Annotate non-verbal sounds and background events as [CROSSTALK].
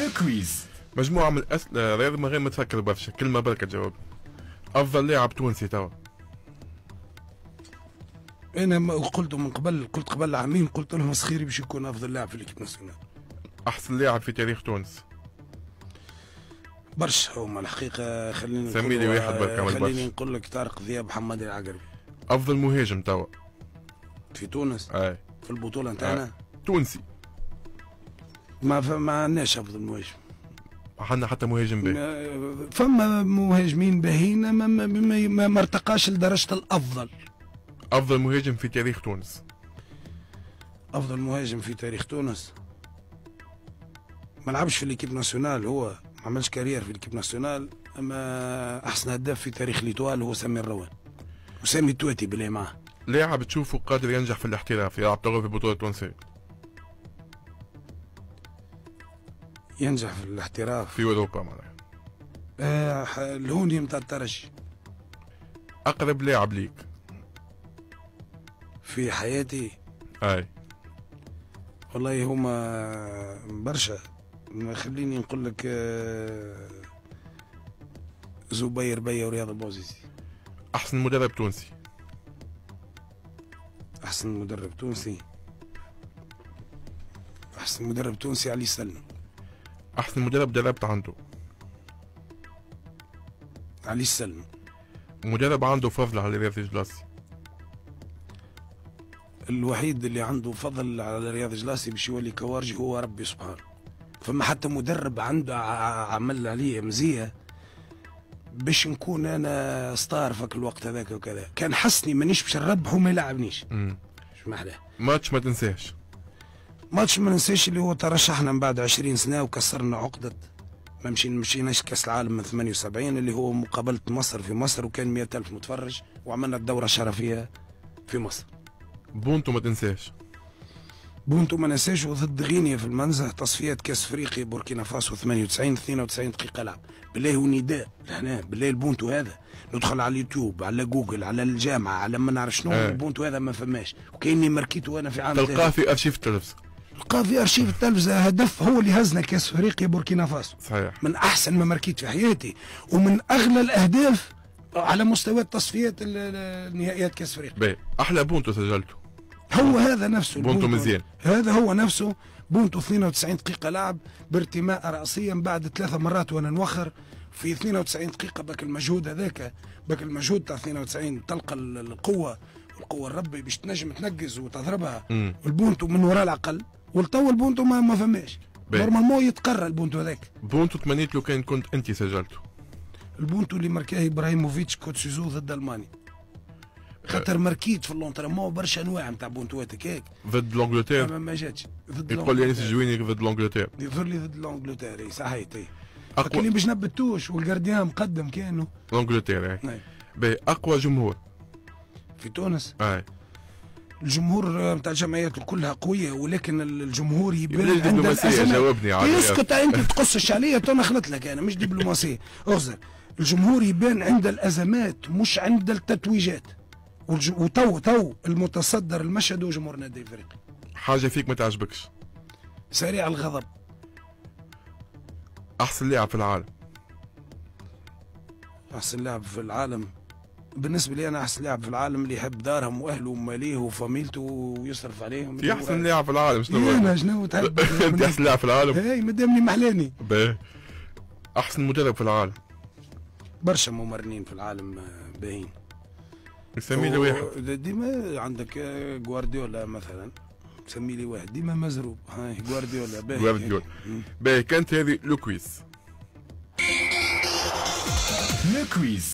le quiz مجموعة من الأسئلة رياض من غير ما تفكر برشا كلمة بركة جاوب أفضل لاعب تونسي توا. أنا ما قلت من قبل قلت قبل عامين قلت لهم سخيري باش يكون أفضل لاعب في l'équipe nationale أحسن لاعب في تاريخ تونس. برشا هما الحقيقة خليني سمي لي واحد بركة خليني. نقول لك طارق ذياب محمد العقربي. أفضل مهاجم توا. في تونس؟ أي. في البطولة نتاعنا؟ تونسي. ما ما عندناش أفضل مهاجم. عندنا حتى مهاجم باهي. ما- فما مهاجمين باهين ما, ما, ما, ما, ارتقاش لدرجة الأفضل. أفضل مهاجم في تاريخ تونس. أفضل مهاجم في تاريخ تونس؟ ما لعبش في l'équipe nationale هو ما عملش carrière في l'équipe nationale أما أحسن هداف في تاريخ l'Étoile هو سامي الروان. وسامي التواتي بالله معاه لاعب تشوفه قادر ينجح في الاحتراف يلعب في البطولة التونسية؟ ينجح في الاحتراف. في أوروبا معناها. آه الهوني نتاع الترجي أقرب لاعب ليك. في حياتي؟ أي. والله هما برشا. ما خليني نقول لك آه، زبير بيا ورياض البوزيزي أحسن مدرب تونسي. أحسن مدرب تونسي. أحسن مدرب تونسي علي سلم. أحسن مدرب دربت عنده. علي السلم. مدرب عنده فضل على رياض الجلاسي الوحيد اللي عنده فضل على رياض جلاسي باش يولي كوارجي هو ربي سبحانه. فما حتى مدرب عنده عمل عليا مزية باش نكون أنا star فك الوقت هذاك وكذا. كان حسني مانيش باش نربح وما يلعبنيش. شو ماتش ما تنساش ماتش ما ننساش اللي هو ترشحنا من بعد 20 سنة وكسرنا عقدة. ما مشي مشيناش كأس العالم من 78 اللي هو مقابلة مصر في مصر وكان 100 ألف متفرج وعملنا الدورة الشرفية في مصر. بونتو ما تنساش. بونتو ما نساش ضد غينيا في المنزه تصفيات كأس أفريقيا بوركينا فاسو 98 92 دقيقة لعب. بالله ونداء لهنا بالله البونتو هذا. ندخل على اليوتيوب على جوجل على الجامعة على ما نعرف شنو آه. البونتو هذا ما فماش. وكأني ماركيتو أنا في عام تلقاه في أرشيف التلفزة لقاه في أرشيف التلفزه هدف هو اللي هزنا كأس افريقيا بوركينا فاسو. صحيح. من أحسن ما ماركيت في حياتي ومن اغلى الأهداف على مستوى التصفيات ال- ال- نهائيات كأس افريقيا باهي أحلى بونتو سجلته. هو هذا نفسه بونتو البونتو. مزيان. هذا هو نفسه. بونتو 92 دقيقة لعب بارتماء رأسيا بعد ثلاثة مرات وأنا نوخر. في 92 دقيقة بك المجهود هذاك بك المجهود تاع 92 تلقى ال- القوة والقوة الربي باش تنجم تنقز وتضربها. مم. والبونتو من وراء العقل. والتو البونتو ما, ما فماش. normalement يتقرى البونتو هذاك. بونتو تمنيت لو كان كنت أنت سجلته. البونتو اللي ماركاه إبراهيموفيتش كوتسيزو ضد ألمانيا. خاطر ماركيت في اللونتريمون برشا أنواع نتاع بونتوات هكاك ضد لونجلتير ما- ما جاتش. ضد يقول لي انس. الجويني ضد لونجلتير يظهر لي ضد لونجلتير إي صحيت إي. اقوى لكن باش نبتوش والجارديان مقدم كانوا لونجلتير إي. أي. باهي أقوى جمهور. في تونس؟ إي. الجمهور نتاع الجمعيات كلها قويه ولكن الجمهور يبان الأزمات. جاوبني على اسكت أنت تقصش عليا تو أنا خلط لك أنا مش دبلوماسية. اغزر الجمهور يبان عند الأزمات مش عند التتويجات. وتو تو المتصدر المشهد هو جمهور نادي افريقيا حاجة فيك ما تعجبكش. سريع الغضب. أحسن لاعب في العالم. أحسن لاعب في العالم. بالنسبة لي أنا أحسن لاعب في العالم اللي يحب دارهم وأهله وماليه وفاميلته ويصرف عليهم. في أحسن لاعب في العالم شنو؟ أنا شنو تحب؟ [LAUGHS] أنت أحسن لاعب في العالم؟ هاي مدامني محلاني. باهي أحسن مدرب في العالم. برشا ممرنين في العالم آه، باهين سمي لي واحد. ديما عندك آه، جوارديولا مثلا. سمي لي واحد. ديما مزروب. هاي جوارديولا باهي. جوارديولا. باهي كانت هذه le quiz le quiz